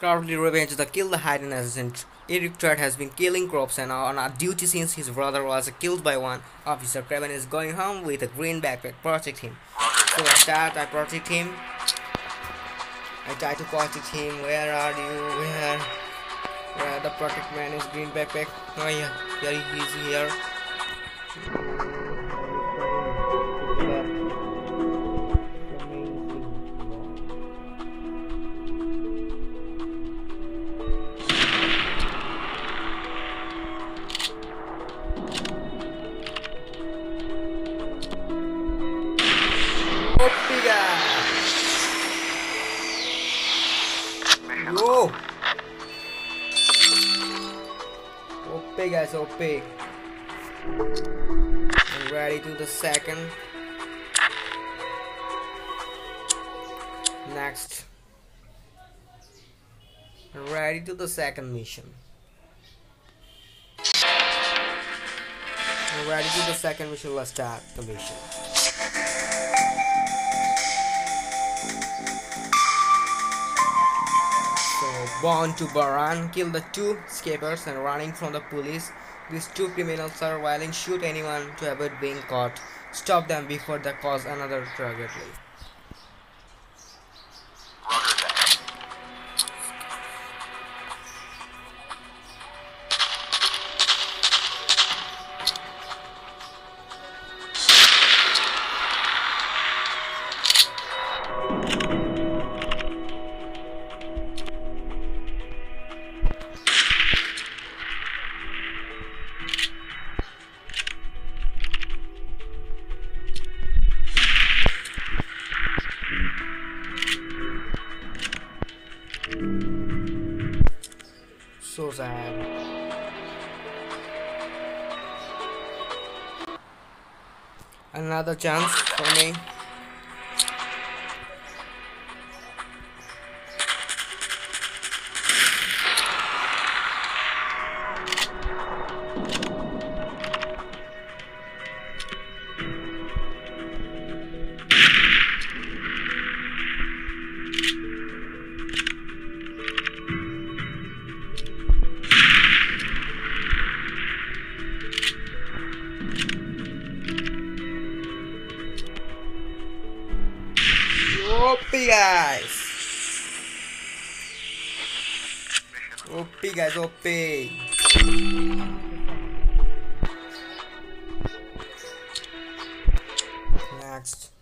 Cowardly revenge the kill the hidden assassin. Eric Chart has been killing crops and on a duty since his brother was killed by one officer. Kraven is going home with a green backpack. Protect him. So I start, I protect him. I try to protect him. Where are you? Where? Where the protect man is green backpack? Oh yeah, here he is here. Opiga! Go! OP guys, OP. I'm ready to the second. Next. Ready to the second mission. Ready to the second mission, let's start the mission. Born to Baran, kill the two escapers and running from the police. These two criminals are willing shoot anyone to avoid being caught. Stop them before they cause another tragedy. So. Another chance for me. OP guys. OP guys, OP. Next.